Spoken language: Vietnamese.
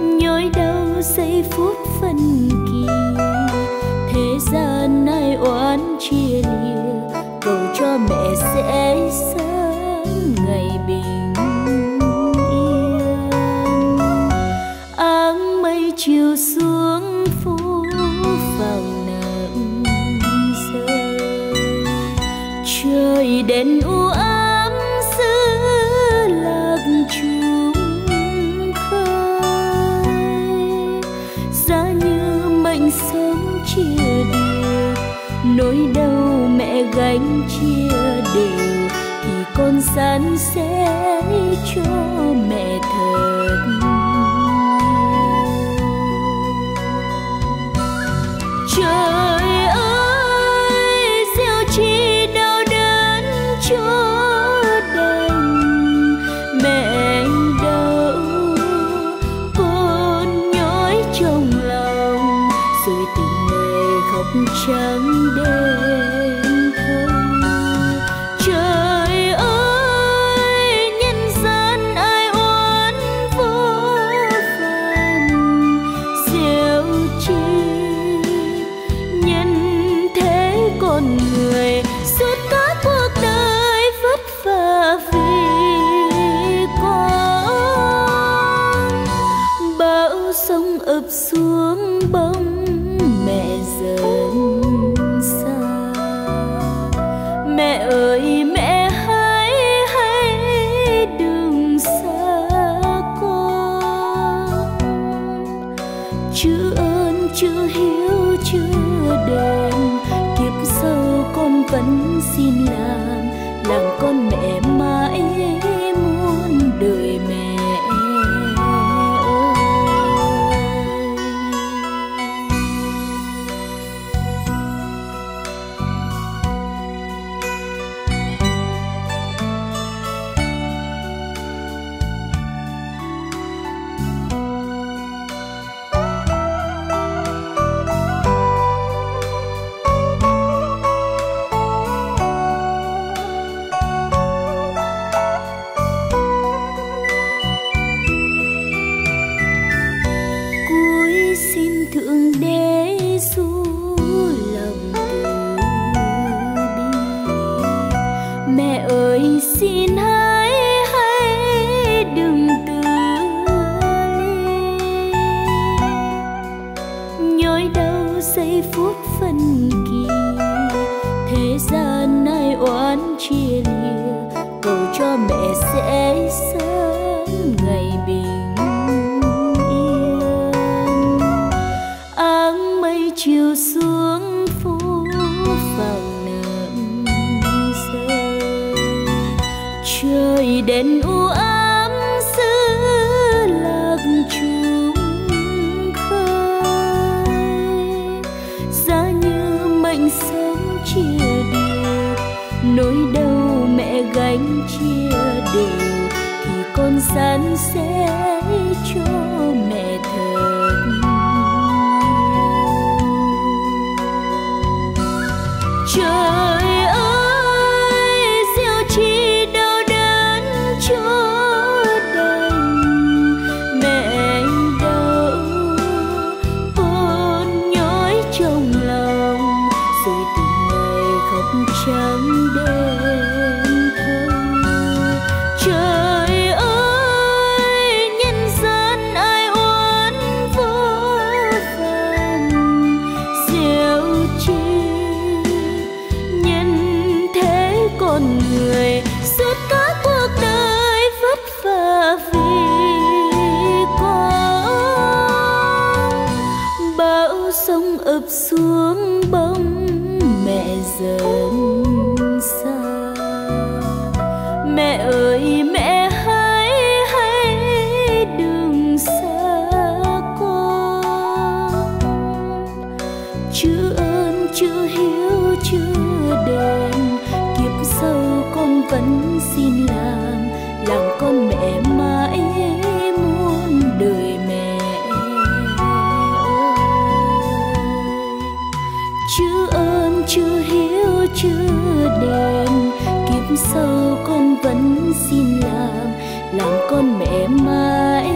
nhói đau giây phút phân kỳ. Thế gian nay oán chia lìa, cầu cho mẹ sẽ sớm nỗi đau mẹ gánh chia đều thì con san sẽ cho mẹ thật. Trắng đêm ơi. Xin hãy hãy đừng từ ly nhói đau giây phút phân kỳ, thế gian nay oán chia lìa, cầu cho mẹ sẽ sớm chia đều thì con san sẻ cho mẹ thật trời ơi gieo chi đau đớn cho đành mẹ đau con nhói trong lòng. Rồi từng ngày khóc trắng đêm. Đời mẹ hãy hãy đừng xa con. Chữ ơn, chữ hiếu chưa đền kiếp sau con vẫn xin làm làm con mẹ mãi muôn đời mẹ ơi. Chữ ơn, chữ hiếu chưa đền sau con vẫn xin làm làm con mẹ mãi.